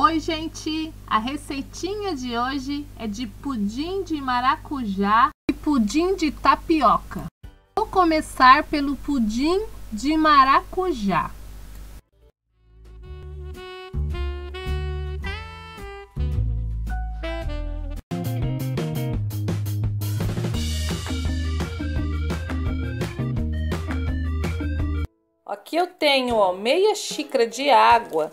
Oi, gente! A receitinha de hoje é de pudim de maracujá e pudim de tapioca. Vou começar pelo pudim de maracujá. Aqui eu tenho ó, meia xícara de água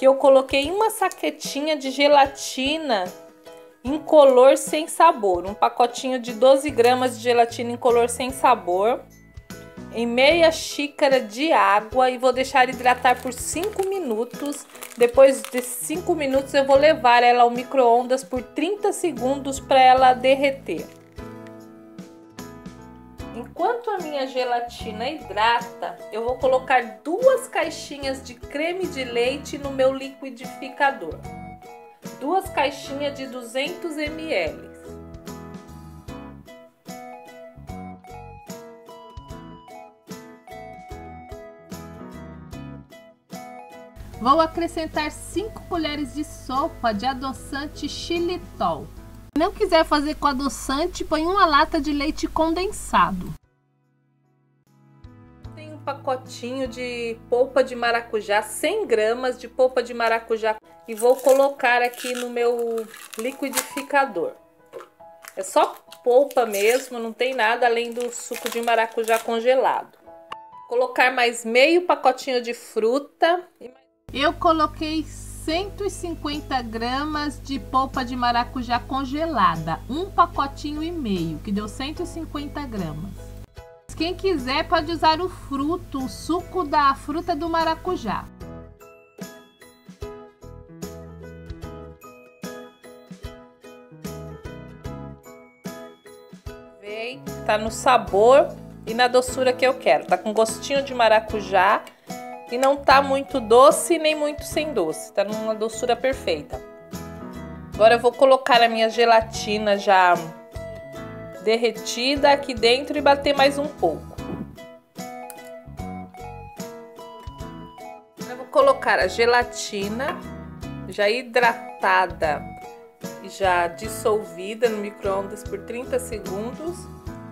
que eu coloquei uma saquetinha de gelatina incolor sem sabor, um pacotinho de 12 gramas de gelatina incolor sem sabor, em meia xícara de água e vou deixar hidratar por 5 minutos. Depois de 5 minutos eu vou levar ela ao micro-ondas por 30 segundos para ela derreter. Enquanto a minha gelatina hidrata, eu vou colocar duas caixinhas de creme de leite no meu liquidificador. Duas caixinhas de 200 ml. Vou acrescentar 5 colheres de sopa de adoçante xilitol não quiser fazer com adoçante, põe uma lata de leite condensado. Tem um pacotinho de polpa de maracujá, 100 gramas de polpa de maracujá e vou colocar aqui no meu liquidificador. É só polpa mesmo, não tem nada além do suco de maracujá congelado. Colocar mais meio pacotinho de fruta. Eu coloquei 150 gramas de polpa de maracujá congelada, um pacotinho e meio, que deu 150 gramas. Quem quiser pode usar o fruto, o suco da fruta do maracujá. Vem, tá no sabor e na doçura que eu quero. Tá com gostinho de maracujá e não tá muito doce nem muito sem doce, tá numa doçura perfeita. Agora eu vou colocar a minha gelatina já derretida aqui dentro e bater mais um pouco. Eu vou colocar a gelatina já hidratada e já dissolvida no micro-ondas por 30 segundos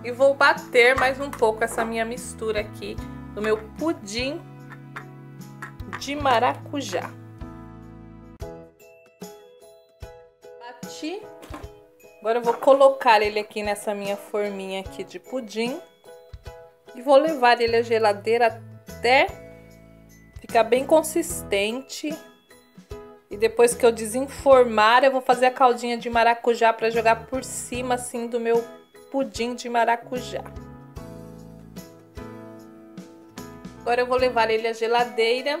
e vou bater mais um pouco essa minha mistura aqui do meu pudim de maracujá. Bati. Agora eu vou colocar ele aqui nessa minha forminha aqui de pudim. E vou levar ele à geladeira até ficar bem consistente. E depois que eu desenformar, eu vou fazer a caldinha de maracujá para jogar por cima assim do meu pudim de maracujá. Agora eu vou levar ele à geladeira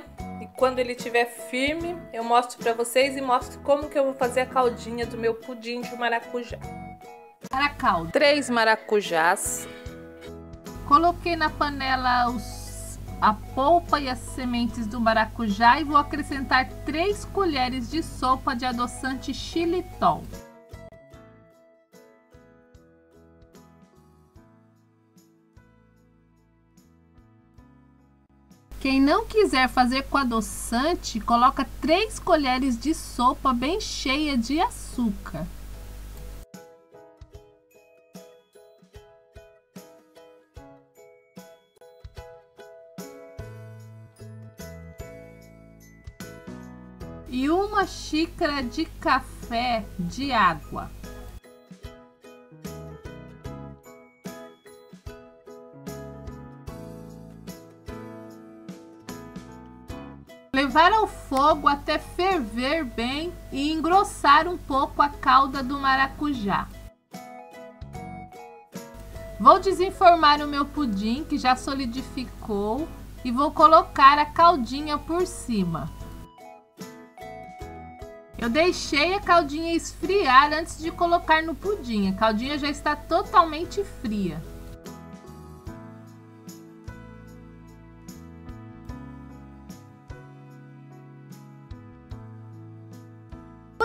quando ele estiver firme, eu mostro para vocês e mostro como que eu vou fazer a caldinha do meu pudim de maracujá. Para a calda. Três maracujás. Coloquei na panela os, a polpa e as sementes do maracujá e vou acrescentar 3 colheres de sopa de adoçante xilitol. Quem não quiser fazer com adoçante, coloca 3 colheres de sopa bem cheia de açúcar. E uma xícara de café de água. Levar ao fogo até ferver bem e engrossar um pouco a calda do maracujá. Vou desenformar o meu pudim que já solidificou e vou colocar a caldinha por cima. Eu deixei a caldinha esfriar antes de colocar no pudim. A caldinha já está totalmente fria.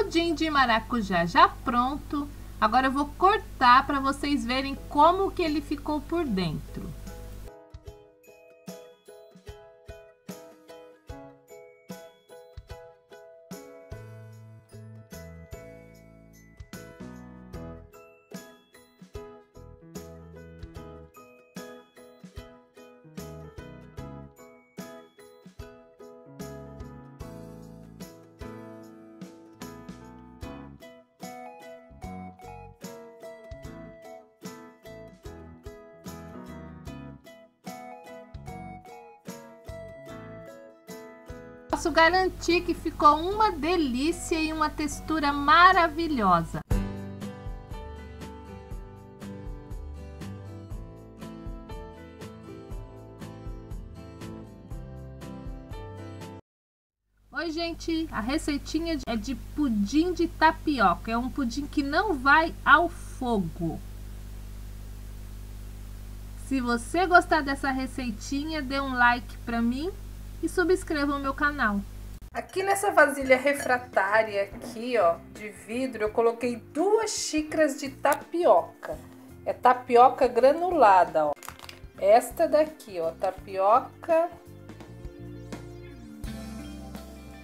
Pudim de maracujá já pronto. Agora eu vou cortar para vocês verem como que ele ficou por dentro. Posso garantir que ficou uma delícia e uma textura maravilhosa. Oi, gente! A receitinha é de pudim de tapioca. É um pudim que não vai ao fogo. Se você gostar dessa receitinha, dê um like para mim e subscreva o meu canal. Aqui nessa vasilha refratária aqui, ó, de vidro, eu coloquei duas xícaras de tapioca. É tapioca granulada, ó. Esta daqui, ó, tapioca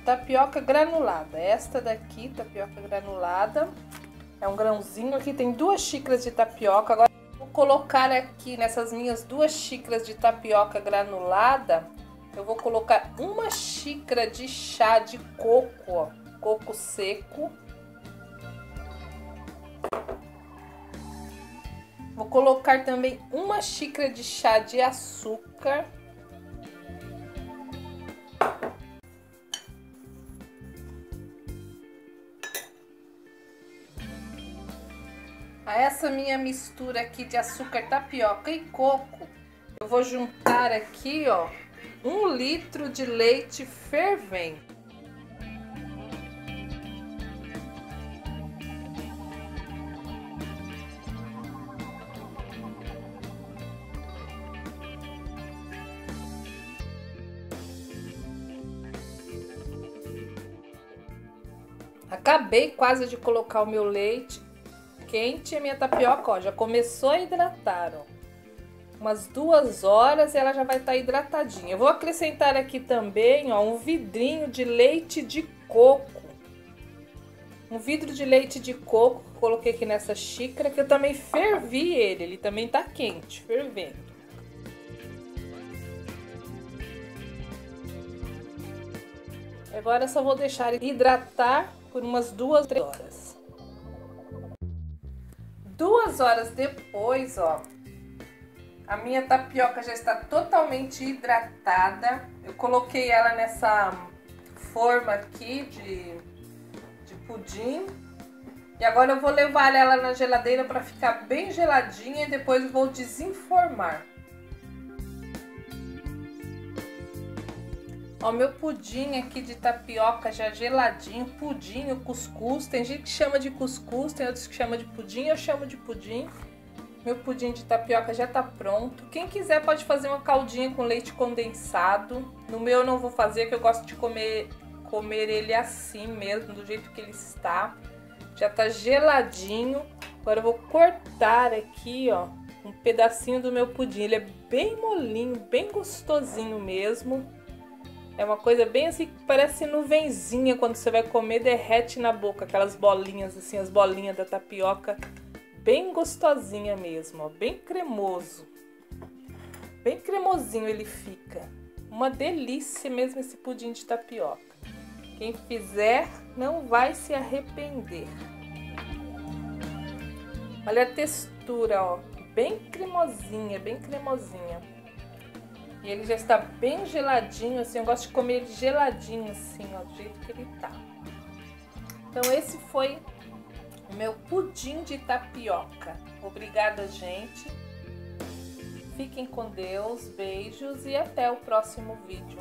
tapioca granulada. Esta daqui, tapioca granulada. É um grãozinho aqui, tem duas xícaras de tapioca. Agora vou colocar aqui nessas minhas duas xícaras de tapioca granulada, eu vou colocar uma xícara de chá de coco, ó, coco seco. Vou colocar também uma xícara de chá de açúcar. A essa minha mistura aqui de açúcar, tapioca e coco, eu vou juntar aqui, ó, um litro de leite fervente. Acabei quase de colocar o meu leite quente e a minha tapioca, ó, já começou a hidratar, ó. Umas duas horas e ela já vai estar tá hidratadinha. Eu vou acrescentar aqui também, ó, um vidrinho de leite de coco. Um vidro de leite de coco, coloquei aqui nessa xícara, que eu também fervi ele, ele também tá quente, fervendo. Agora só vou deixar hidratar por umas duas, três horas. Duas horas depois, ó, a minha tapioca já está totalmente hidratada. Eu coloquei ela nessa forma aqui de, de pudim. E agora eu vou levar ela na geladeira para ficar bem geladinha e depois vou desenformar. Ó, meu pudim aqui de tapioca já geladinho, pudim, o cuscuz. Tem gente que chama de cuscuz, tem outros que chama de pudim, eu chamo de pudim. Meu pudim de tapioca já tá pronto. Quem quiser pode fazer uma caldinha com leite condensado. No meu eu não vou fazer, que eu gosto de comer, comer ele assim mesmo, do jeito que ele está. Já tá geladinho. Agora eu vou cortar aqui, ó, um pedacinho do meu pudim. Ele é bem molinho, bem gostosinho mesmo. É uma coisa bem assim que parece nuvenzinha quando você vai comer, derrete na boca, aquelas bolinhas assim, as bolinhas da tapioca, bem gostosinha mesmo, ó, bem cremoso. Bem cremosinho ele fica. Uma delícia mesmo esse pudim de tapioca. Quem fizer não vai se arrepender. Olha a textura, ó, bem cremosinha, bem cremosinha. E ele já está bem geladinho, assim, eu gosto de comer ele geladinho, assim, ó, do jeito que ele tá. Então esse foi o meu pudim de tapioca. Obrigada, gente. Fiquem com Deus, beijos e até o próximo vídeo.